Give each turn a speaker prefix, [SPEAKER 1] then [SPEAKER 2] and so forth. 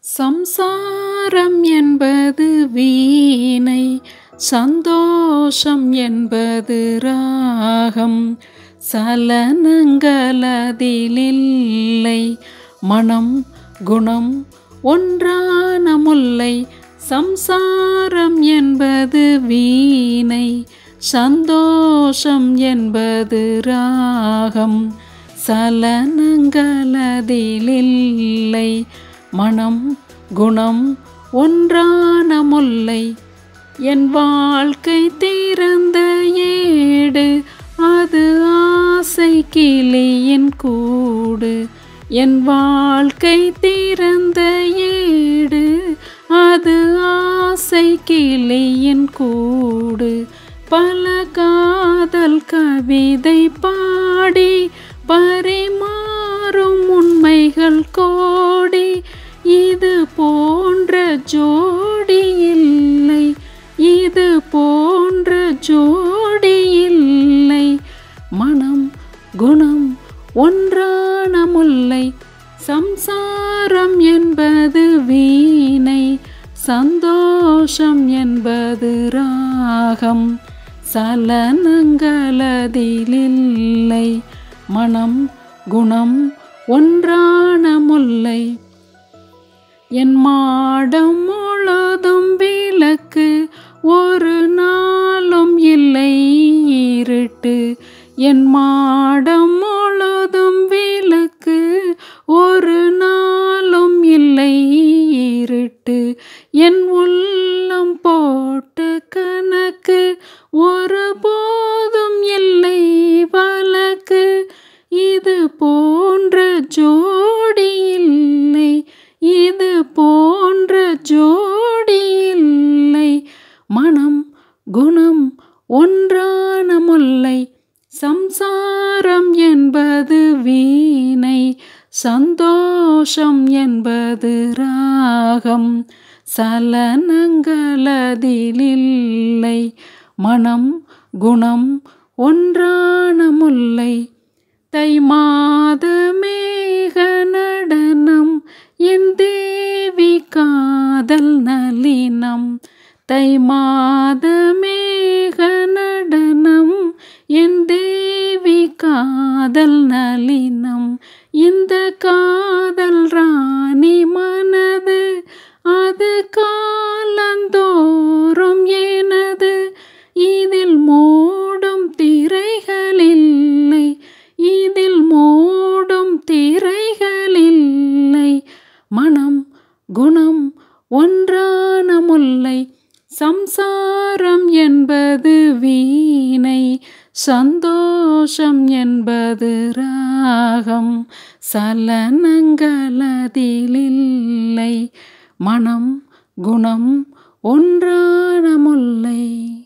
[SPEAKER 1] சம்சாரம் என்பது வீணை சந்தோஷம் என்பது ராகம். சலனங்களதிலில்லை மனம் குணம் ஒன்றான முல்லை. சம்சாரம் என்பது வீணை சந்தோஷம் என்பது ராகம். சலனங்களதிலில்லை மனம் குணம் ஒன்றான முல்லை. என் வாழ்க்கை திறந்த ஏடு அது ஆசை கிளியின் கூடு. என் வாழ்க்கை திறந்த ஏடு அது ஆசை கிளியின் கூடு. பல காதல் கவிதை பாடி பரிமாறும் உண்மைகள் கோ ஜோடி இல்லை இது போன்ற ஜோடி இல்லை மனம் குணம் ஒன்றான முல்லை சம்சாரம் என்பது வீணை. சந்தோஷம் என்பது ராகம். சலனங்களதிலில்லை. மனம் குணம் ஒன்றான முல்லை என் மாடம் முழுதும் விளக்கு ஒரு நாளும் இல்லை இருட்டு. என் மாடம் முழுதும் விளக்கு ஒரு நாளும் இல்லை இருட்டு. என் உள்ளம் போட்ட கணக்கு ஒரு போதும் இல்லை குணம் ஒன்றான முல்லை சம்சாரம் என்பது வீணை சந்தோஷம் என்பது ராகம். சலனங்களதிலில்லை மனம் குணம் ஒன்றான முல்லை தை மாத மேக நடனம் என் தேவி காதல் நளினம். தை மாதமேக நடனம் என் தேவி காதல் நளினம் இந்த காதல் ராணி மனது அது காலந்தோறும் எனது. இதில் மோ சம்சாரம் என்பது வீணை சந்தோஷம் என்பது ராகம். சலனங்களதிலில்லை மனம் குணம் ஒன்றான முல்லை